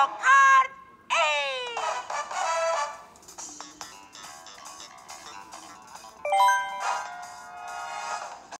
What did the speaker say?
Look!